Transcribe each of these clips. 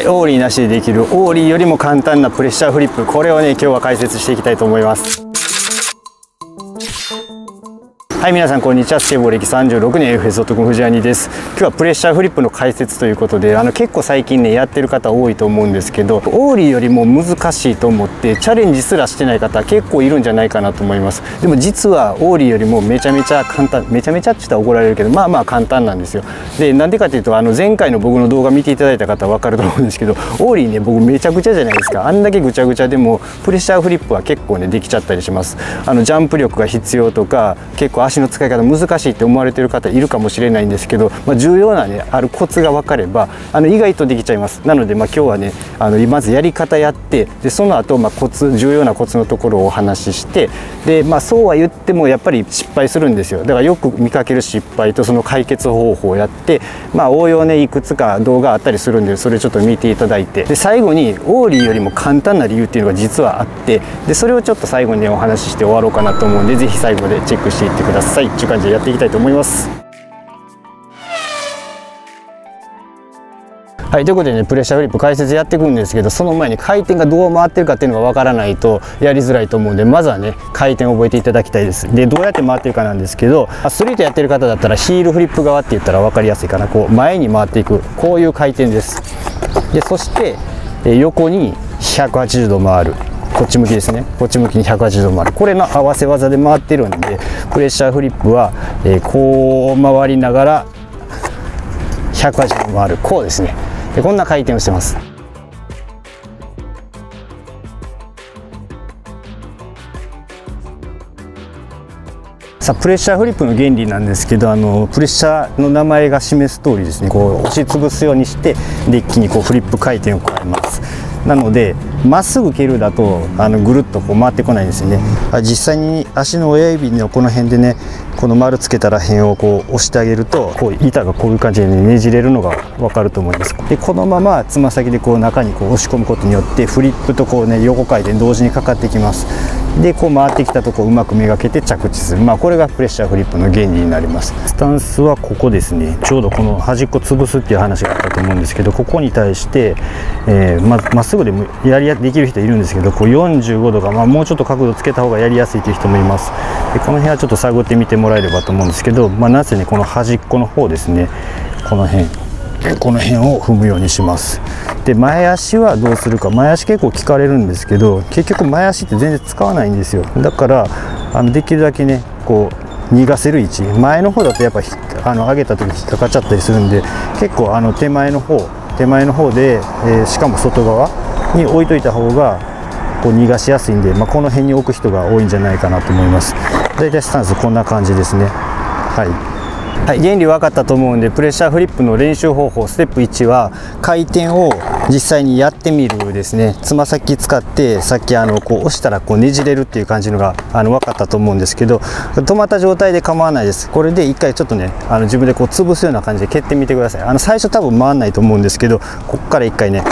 はい、オーリーなしでできるオーリーよりも簡単なプレッシャーフリップ。これをね今日は解説していきたいと思います。はい皆さんこんにちは。スケボー歴36年 FS 男藤谷です。今日はプレッシャーフリップの解説ということであの結構最近ねやってる方多いと思うんですけどオーリーよりも難しいと思ってチャレンジすらしてない方結構いるんじゃないかなと思います。でも実はオーリーよりもめちゃめちゃ簡単めちゃめちゃって言ったら怒られるけどまあまあ簡単なんですよ。でなんでかっていうとあの前回の僕の動画見ていただいた方は分かると思うんですけどオーリーね僕めちゃくちゃじゃないですか。あんだけぐちゃぐちゃでもプレッシャーフリップは結構ねできちゃったりします。あのジャンプ力が必要とか結構足の使い方難しいって思われてる方いるかもしれないんですけど、まあ、重要なねあるコツが分かればあの意外とできちゃいます。なのでまあ今日はねあのまずやり方やってでその後まあコツ重要なコツのところをお話ししてでまあそうは言ってもやっぱり失敗するんですよ。だからよく見かける失敗とその解決方法をやってまあ応用ねいくつか動画あったりするんでそれちょっと見ていただいてで最後にオーリーよりも簡単な理由っていうのが実はあってでそれをちょっと最後にお話しして終わろうかなと思うんで是非最後でチェックしていってください。っていう感じでやっていきたいと思います。はい、ということでねプレッシャーフリップ解説やっていくんですけどその前に回転がどう回ってるかっていうのがわからないとやりづらいと思うんでまずはね回転を覚えていただきたいです。でどうやって回ってるかなんですけどアスリートやってる方だったらヒールフリップ側って言ったら分かりやすいかな。こう前に回っていくこういう回転です。でそして横に180度回る。こっち向きですね。こっち向きに180度回る。これの合わせ技で回ってるんでプレッシャーフリップは、えー、こう回りながら180度回る。こうですね。でこんな回転をしてます。さあプレッシャーフリップの原理なんですけどあのプレッシャーの名前が示す通りですね。こう押しつぶすようにしてデッキにこうフリップ回転を加えます。なのでまっすぐ蹴るだとあのぐるっとこう回ってこないんですよね。実際に足の親指のこの辺でねこの丸つけたら辺をこう押してあげるとこう板がこういう感じで、ね、じれるのが分かると思います。でこのままつま先でこう中にこう押し込むことによってフリップとこうね横回転同時にかかってきます。でこう回ってきたとこううまくめがけて着地する。まあこれがプレッシャーフリップの原理になります。スタンスはここですね。ちょうどこの端っこ潰すっていう話があったと思うんですけどここに対して、えー、ままっすぐでもやりやできる人いるんですけどこう45度が、まあ、もうちょっと角度つけた方がやりやすいという人もいます。でこの辺はちょっと探ってみてもらえればと思うんですけど、まあ、なぜねこの端っこの方ですね。この辺。この辺を踏むようにします。で前足はどうするか。前足結構聞かれるんですけど結局前足って全然使わないんですよ。だからあのできるだけねこう逃がせる位置。前の方だとやっぱあの上げた時引っかかっちゃったりするんで結構あの手前の方手前の方で、えー、しかも外側に置いといた方がこう逃がしやすいんで、まあ、この辺に置く人が多いんじゃないかなと思います。だいたいスタンスこんな感じですね。はい。はい、原理分かったと思うんでプレッシャーフリップの練習方法ステップ1は回転を実際にやってみるですね。つま先使ってさっきあのこう押したらこうねじれるっていう感じのがあの分かったと思うんですけど止まった状態で構わないです。これで一回ちょっとねあの自分でこう潰すような感じで蹴ってみてください。あの最初多分回んないと思うんですけどここから一回ね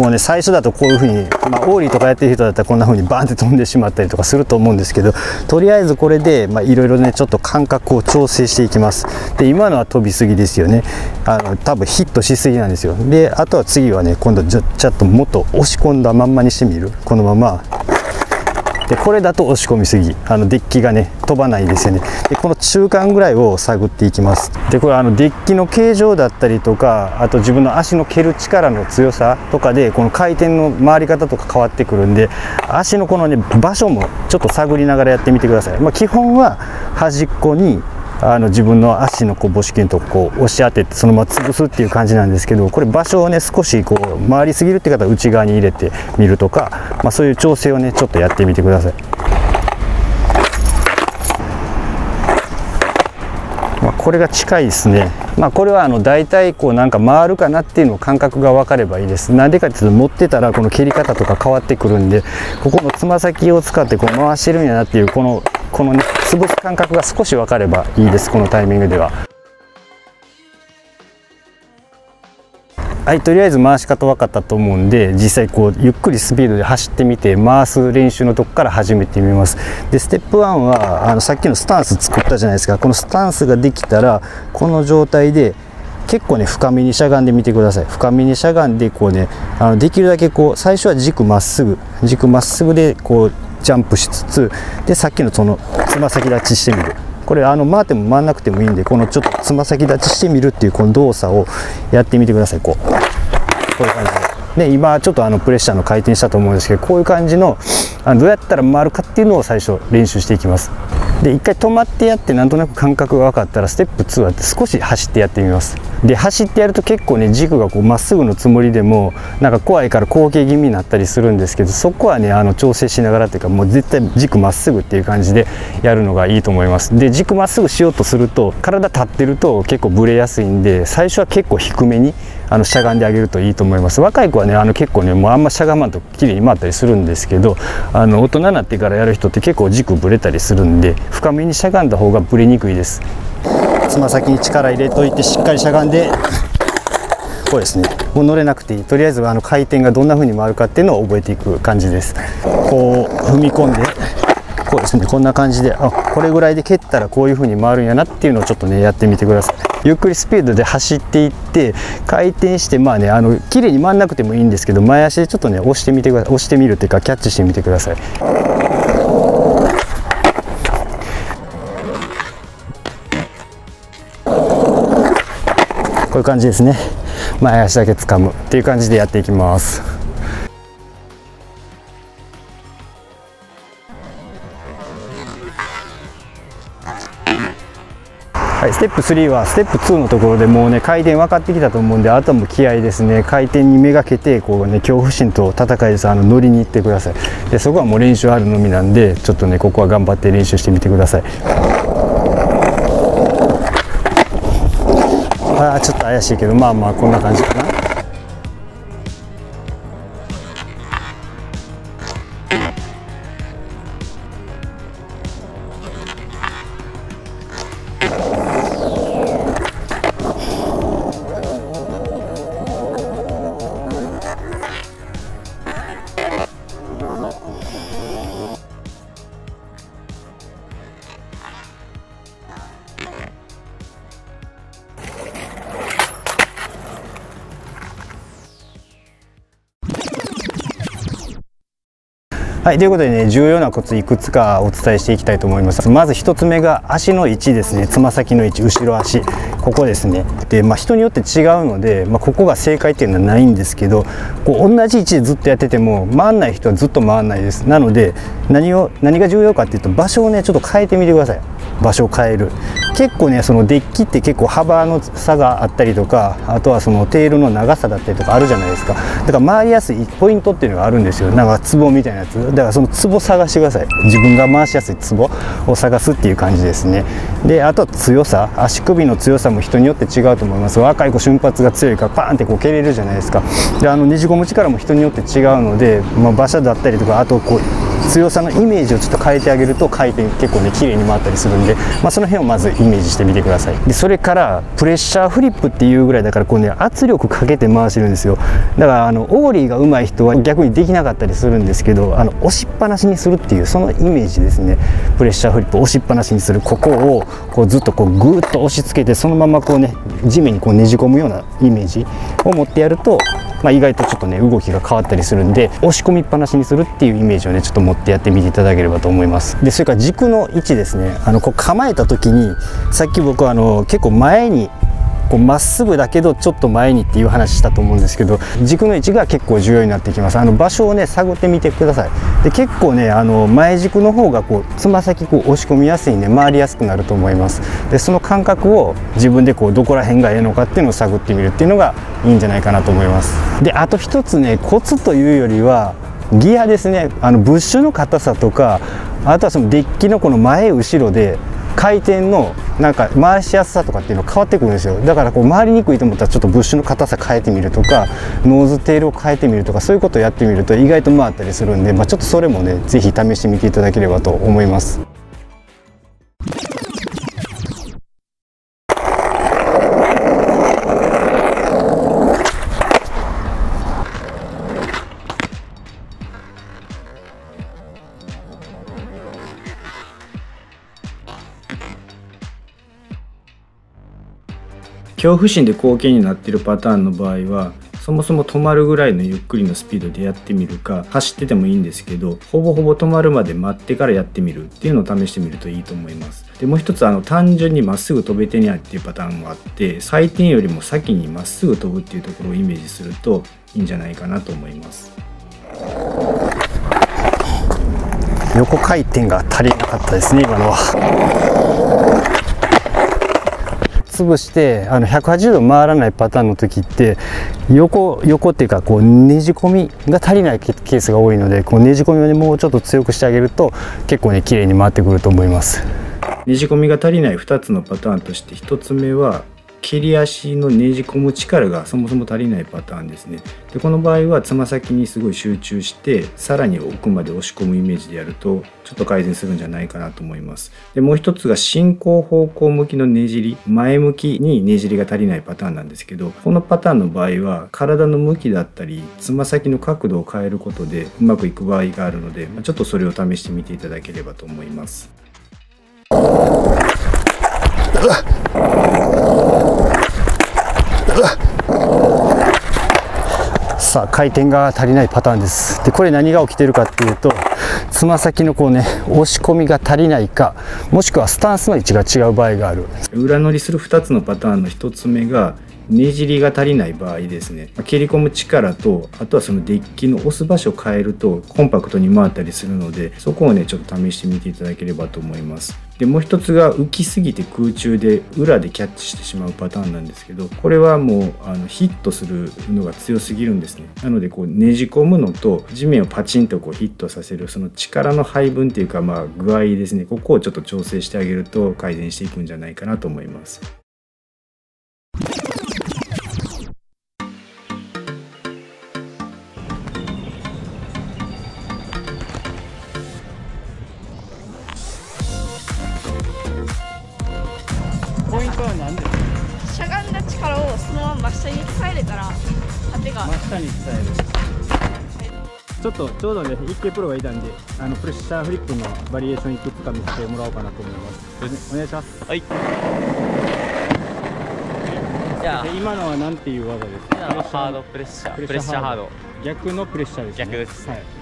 もうね最初だとこういうふうに、まあ、オーリーとかやってる人だったらこんなふうにバーンって飛んでしまったりとかすると思うんですけどとりあえずこれでいろいろねちょっと感覚を調整していきます。で今のは飛びすぎですよね。あの多分ヒットしすぎなんですよ。であとは次はね今度ちょっともっと押し込んだまんまにしてみる。このままでこれだと押し込みすぎ。あのデッキがね飛ばないですよね。でこの中間ぐらいを探っていきます。でこれあのデッキの形状だったりとかあと自分の足の蹴る力の強さとかでこの回転の回り方とか変わってくるんで足のこのね場所もちょっと探りながらやってみてください、まあ、基本は端っこにあの自分の足のこう母子筋とこう押し当ててそのまま潰すっていう感じなんですけどこれ場所をね少しこう回りすぎるって方は内側に入れてみるとか、まあ、そういう調整をねちょっとやってみてください。まあ、これが近いですね、まあ、これはあの大体こうなんか回るかなっていうの感覚が分かればいいですなんでかっていうと持ってたらこの蹴り方とか変わってくるんでここのつま先を使ってこう回してるんやなっていうこのこのね潰す感覚が少し分かればいいですこのタイミングでは。はいとりあえず回し方分かったと思うんで実際こうゆっくりスピードで走ってみて回す練習のとこから始めてみます。でステップ1はあのさっきのスタンス作ったじゃないですか。このスタンスができたらこの状態で結構ね深めにしゃがんでみてください。深めにしゃがんでこうねあのできるだけこう最初は軸まっすぐ。軸まっすぐでこうジャンプしつつでさっきのそのつま先立ちしてみる。これあの回っても回らなくてもいいんでこのちょっとつま先立ちしてみるっていうこの動作をやってみてください。こう。こういう感じで。で今ちょっとあのプレッシャーの回転したと思うんですけどこういう感じのあのどうやったら回るかっていうのを最初練習していきます。で一回止まってやってなんとなく感覚が分かったらステップ2は少し走ってやってみます。で走ってやると結構ね軸がこうまっすぐのつもりでもなんか怖いから後傾気味になったりするんですけどそこはねあの調整しながらっていうかもう絶対軸まっすぐっていう感じでやるのがいいと思います。で軸まっすぐしようとすると体立ってると結構ブレやすいんで最初は結構低めにあのしゃがんであげるといいと思います。若い子はねあの結構ねもうあんましゃがまんと綺麗に回ったりするんですけどあの大人になってからやる人って結構軸ぶれたりするんで深めにしゃがんだ方がぶれにくいです。つま先に力入れといてしっかりしゃがんでこうですね。もう乗れなくていい。とりあえずあの回転がどんな風に回るかっていうのを覚えていく感じです。こう踏み込んでこうですね。こんな感じであこれぐらいで蹴ったらこういう風に回るんやなっていうのをちょっとねやってみてください。ゆっくりスピードで走っていって回転してまあねあの綺麗に回んなくてもいいんですけど前足でちょっとね押してみてくだ押してみるっていうかキャッチしてみてください。こういう感じですね。前足だけ掴むっていう感じでやっていきます。はい、ステップ3はステップ2のところでもうね回転分かってきたと思うんであとはもう気合ですね。回転にめがけてこうね恐怖心と戦いですあの乗りに行ってください。でそこはもう練習あるのみなんでちょっとねここは頑張って練習してみてください。ああちょっと怪しいけどまあまあこんな感じかな。はい、ということでね重要なコツいくつかお伝えしていきたいと思います。まず1つ目が足の位置ですね。つま先の位置後ろ足。ここですね。で、まあ、人によって違うので、まあ、ここが正解っていうのはないんですけどこう同じ位置でずっとやってても回んない人はずっと回んないです。なので何を何が重要かっていうと場所をねちょっと変えてみてください。場所を変える。結構ねそのデッキって結構幅の差があったりとかあとはそのテールの長さだったりとかあるじゃないですか。だから回りやすいポイントっていうのがあるんですよ。なんかツボみたいなやつ。だからそのツボ探してください。自分が回しやすいツボを探すっていう感じですね。であとは強さ。足首の強さも人によって違うと思います。若い子瞬発が強いからパーンってこう蹴れるじゃないですか。であのねじ込む力も人によって違うので、まあ、馬車だったりとかあとこう強さのイメージをちょっと変えてあげると回転結構ね綺麗に回ったりするんで、まあ、その辺をまずイメージしてみてください。でそれからプレッシャーフリップっていうぐらいだからこうね圧力かけて回してるんですよ。だからあのオーリーが上手い人は逆にできなかったりするんですけどあの押しっぱなしにするっていうそのイメージですね。プレッシャーフリップ押しっぱなしにする。ここをこうずっとこうグーッと押し付けてそのままこうね地面にこうねじ込むようなイメージを持ってやるとまあ、意外とちょっとね動きが変わったりするんで押し込みっぱなしにするっていうイメージをねちょっと持ってやってみていただければと思います。でそれから軸の位置ですね。あのこう構えた時にさっき僕はあの結構前にこうまっすぐだけどちょっと前にっていう話したと思うんですけど軸の位置が結構重要になってきます。あの場所をね探ってみてください。で結構ねあの前軸の方がこうつま先こう押し込みやすいんで回りやすくなると思います。でその感覚を自分でこうどこら辺がええのかっていうのを探ってみるっていうのがいいんじゃないかなと思います。であと一つねコツというよりはギアですね。あのブッシュの硬さとかあとはそのデッキのこの前後ろで回転のなんか回しやすさとかっていうの変わってくるんですよだからこう回りにくいと思ったらちょっとブッシュの硬さ変えてみるとかノーズテールを変えてみるとかそういうことをやってみると意外と回ったりするんで、まあ、ちょっとそれもね是非試してみていただければと思います。恐怖心で後傾になってるパターンの場合はそもそも止まるぐらいのゆっくりのスピードでやってみるか走っててもいいんですけどほぼほぼ止まるまで待ってからやってみるっていうのを試してみるといいと思います。でもう一つあの単純にまっすぐ飛べてにゃっていうパターンもあって最点よりも先にまっすぐ飛ぶっていうところをイメージするといいんじゃないかなと思います。横回転が足りなかったですね今のは。潰してあの180度回らないパターンの時って横横っていうかこうねじ込みが足りないケースが多いのでこうねじ込みを、ね、もうちょっと強くしてあげると結構ね綺麗に回ってくると思います。ねじ込みが足りない2つのパターンとして1つ目は蹴り足のねじ込む力がそもそも足りないパターンですね。でこの場合はつま先にすごい集中してさらに奥まで押し込むイメージでやるとちょっと改善するんじゃないかなと思います。でもう一つが進行方向向きのねじり前向きにねじりが足りないパターンなんですけどこのパターンの場合は体の向きだったりつま先の角度を変えることでうまくいく場合があるのでちょっとそれを試してみていただければと思います。さあ回転が足りないパターンです。でこれ何が起きてるかっていうとつま先のこうね押し込みが足りないかもしくはスタンスの位置が違う場合がある。裏乗りする2つのパターンの1つ目がねじりが足りない場合ですね。蹴り込む力とあとはそのデッキの押す場所を変えるとコンパクトに回ったりするのでそこをねちょっと試してみていただければと思います。でもう一つが浮きすぎて空中で裏でキャッチしてしまうパターンなんですけどこれはもうあのヒットするのが強すぎるんですね。なのでこうねじ込むのと地面をパチンとこうヒットさせるその力の配分っていうかまあ具合ですね。ここをちょっと調整してあげると改善していくんじゃないかなと思います。れたら縦が。真下に伝える。ちょっとちょうどね一級プロがいたんであのプレッシャーフリップのバリエーションいくつか見せてもらおうかなと思います。お願いします。はい。じゃあ、で今のは何ていう技ですか？ハードプレッシャー。プレッシャープレッシャーハード。逆のプレッシャーですね。逆です。はい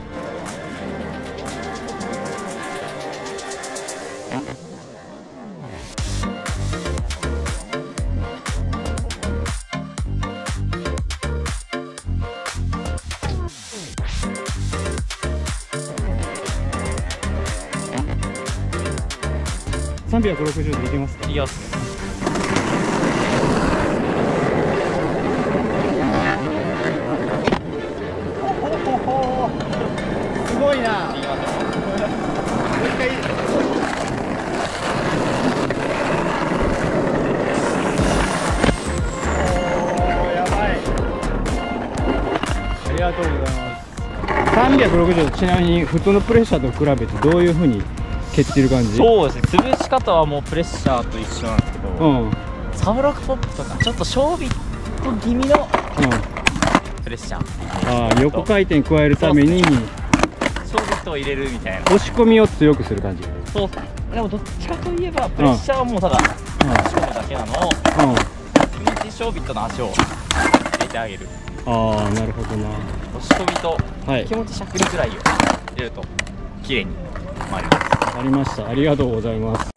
360度いけますか。いきます。ありがとうございます。360度。ちなみに普通のプレッシャーと比べてどういうふうに蹴ってる感じ？そうですね。潰し方はもうプレッシャーと一緒なんですけど、うんうんサブロックポップとかちょっとショービット気味のプレッシャー。ああ横回転加えるためにショービットを入れるみたいな。押し込みを強くする感じそう。でもどっちかといえばプレッシャーはもうただ仕込むだけなのをうん、うん、気持ちショービットの足を入れてあげる。ああなるほどな押し込みとはい気持ちしゃくりぐらいを入れると綺麗に回ります。ありました。ありがとうございます。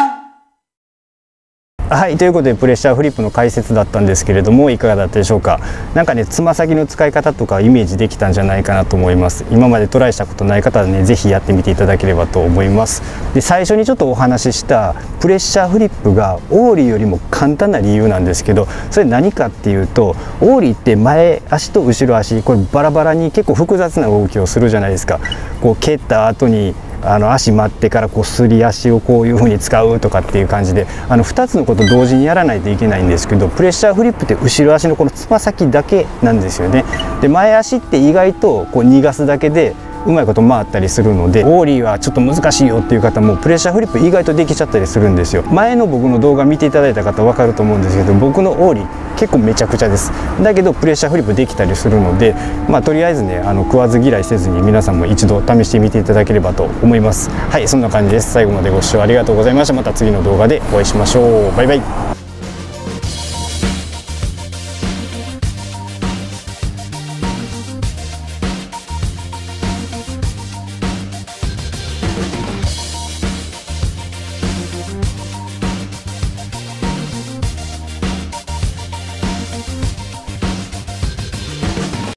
はいということでプレッシャーフリップの解説だったんですけれどもいかがだったでしょうか？なんかねつま先の使い方とかイメージできたんじゃないかなと思います。今までトライしたことない方はねぜひやってみていただければと思います。で最初にちょっとお話ししたプレッシャーフリップがオーリーよりも簡単な理由なんですけどそれ何かっていうとオーリーって前足と後ろ足これバラバラに結構複雑な動きをするじゃないですか。こう蹴った後にあの足待ってからこうすり足をこういう風に使うとかっていう感じであの2つのこと同時にやらないといけないんですけどプレッシャーフリップって後ろ足のこのつま先だけなんですよね。で前足って意外とこう逃がすだけでうまいこと回ったりするのでオーリーはちょっと難しいよっていう方もプレッシャーフリップ意外とできちゃったりするんですよ。前の僕の動画見ていただいた方分かると思うんですけど僕のオーリー結構めちゃくちゃです。だけどプレッシャーフリップできたりするのでまあとりあえずねあの食わず嫌いせずに皆さんも一度試してみていただければと思います。はいそんな感じです。最後までご視聴ありがとうございました。また次の動画でお会いしましょう。バイバイ。